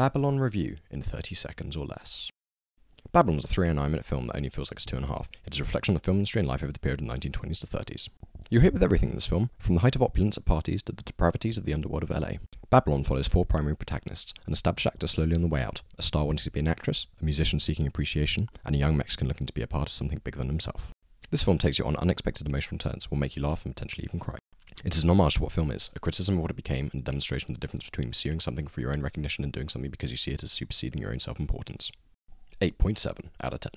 Babylon Review in 30 seconds or less. Babylon is a 3 and 9 minute film that only feels like it's 2.5. It is a reflection of the film industry and life over the period of the 1920s to 30s. You're hit with everything in this film, from the height of opulence at parties to the depravities of the underworld of LA. Babylon follows four primary protagonists an established actor slowly on the way out, a star wanting to be an actress, a musician seeking appreciation, and a young Mexican looking to be a part of something bigger than himself. This film takes you on unexpected emotional turns, will make you laugh and potentially even cry. It is an homage to what film is, a criticism of what it became, and a demonstration of the difference between pursuing something for your own recognition and doing something because you see it as superseding your own self importance. 8.7 out of 10.